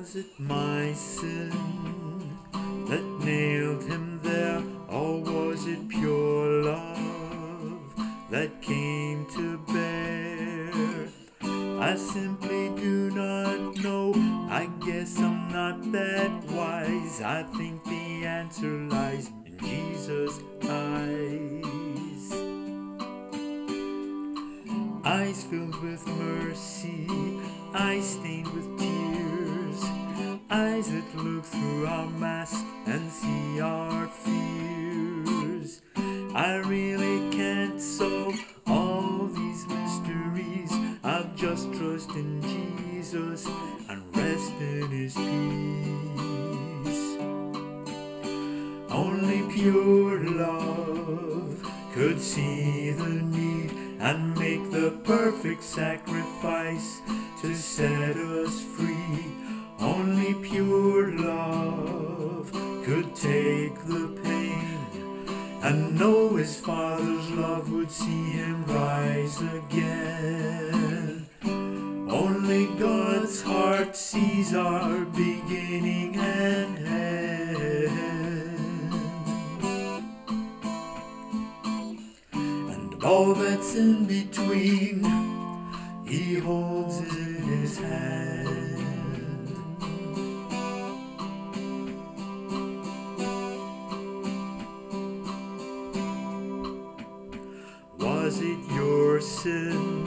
Was it my sin that nailed him there, or was it pure love that came to bear? I simply do not know. I guess I'm not that wise. I think the answer lies in Jesus' eyes. Eyes filled with mercy, eyes stained with tears, eyes that look through our mask and see our fears. I really can't solve all these mysteries. I'll just trust in Jesus and rest in His peace. Only pure love could see the need and make the perfect sacrifice to set us free. Would see him rise again. Only God's heart sees our beginning and end. And all that's in between, he holds in his hand. Was it your sin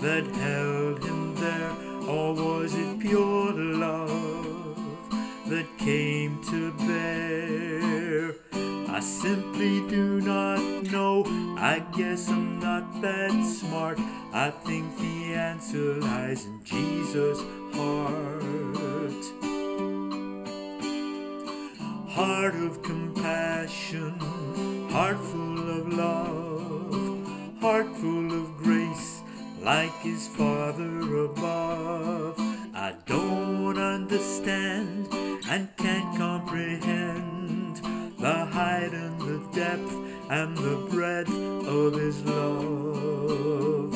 that held him there, or was it pure love that came to bear? I simply do not know. I guess I'm not that smart. I think the answer lies in Jesus' heart. Heart of compassion, heart full of love, heart full of grace, like his Father above. I don't understand and can't comprehend the height and the depth and the breadth of his love.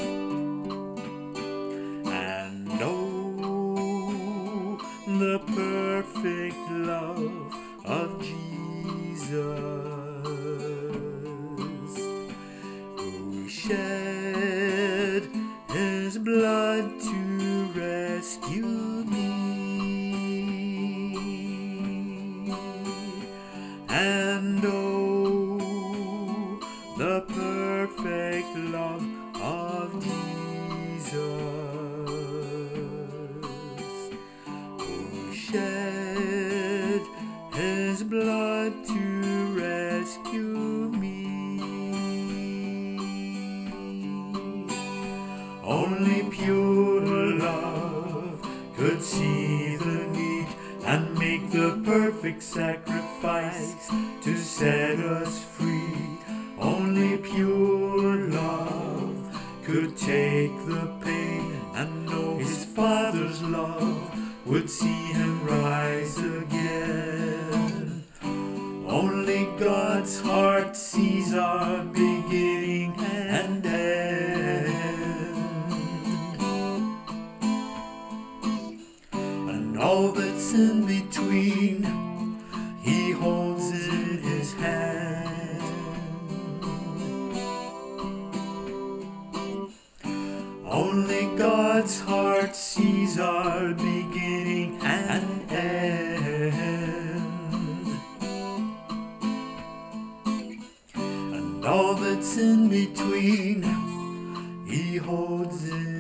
And oh, the perfect love of Jesus, shed his blood to rescue me. And oh, the perfect love of Jesus, who shed Only pure love could see the need and make the perfect sacrifice to set us free. Only pure love could take the pain and know his father's love would see him rise again. Only God's heart sees our beginning And all that's in between, he holds in his hand. Only God's heart sees our beginning and end. And all that's in between, he holds in